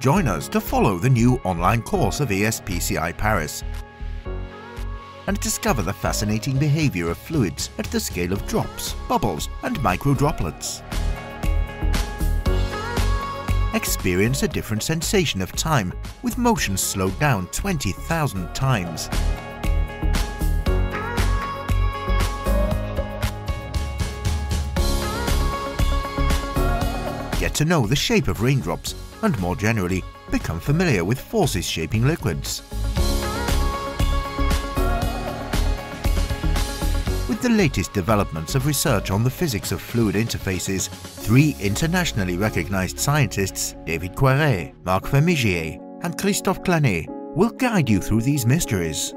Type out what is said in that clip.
Join us to follow the new online course of ESPCI Paris and discover the fascinating behavior of fluids at the scale of drops, bubbles and microdroplets. Experience a different sensation of time with motion slowed down 20,000 times. Get to know the shape of raindrops and more generally, become familiar with forces shaping liquids. With the latest developments of research on the physics of fluid interfaces, three internationally recognized scientists, David Quéré, Marc Fermigier and Christophe Clanet, will guide you through these mysteries.